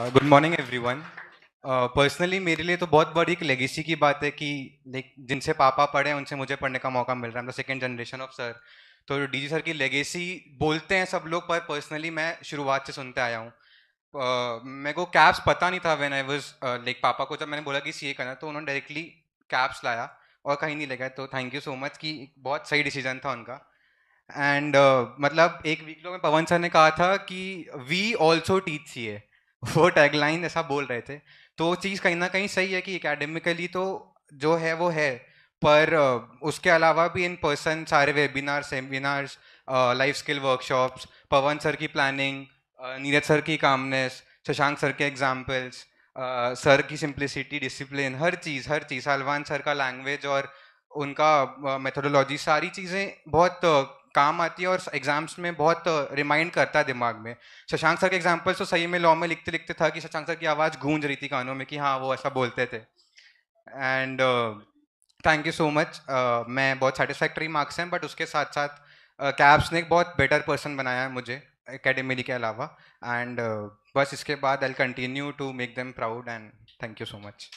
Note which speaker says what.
Speaker 1: Good morning everyone personally मेरे लिए तो बहुत बड़ी एक लेगेसी की बात है कि लाइक जिनसे पापा पढ़े उनसे मुझे पढ़ने का मौका मिल रहा है। सेकेंड जनरेशन ऑफ़ सर तो डीजी सर की लेगेसी बोलते हैं सब लोग पर पर्सनली मैं शुरुआत से सुनते आया हूँ। Uh, मेरे को कैप्स पता नहीं था वेन आई वॉज़ लाइक पापा को जब मैंने बोला कि सीए करना तो उन्होंने डायरेक्टली कैप्स लाया और कहीं नहीं लगा तो थैंक यू सो मच कि बहुत सही डिसीज़न था उनका। एंड uh, मतलब एक वीक लोग में पवन सर ने कहा था कि वी ऑल्सो टीच सी है वो टैगलाइन ऐसा बोल रहे थे। तो चीज़ कहीं ना कहीं सही है कि एकेडमिकली तो जो है, वो है। पर उसके अलावा भी इन पर्सन सारे webinar seminars life skill workshops Pawan sir की प्लानिंग नीरज सर की कामनेस शशांक सर के एग्जाम्पल्स सर की सिंप्लिसिटी डिसिप्लिन हर चीज़ हर चीज़। सलवान सर का लैंग्वेज और उनका मेथोडोलॉजी सारी चीज़ें बहुत काम आती है और एग्ज़ाम्स में बहुत रिमाइंड करता है दिमाग में। शशांक सर के एग्ज़ाम्पल तो सही में लॉ में लिखते लिखते था कि शशांक सर की आवाज़ गूंज रही थी कानों में कि हाँ वो ऐसा बोलते थे। And thank you so much मैं बहुत सेटिस्फैक्ट्री मार्क्स हैं बट उसके साथ साथ कैब्स uh, ने एक बहुत बेटर पर्सन बनाया है मुझे एकेडमी के अलावा। एंड uh, बस इसके बाद I continue to make them proud and thank you so much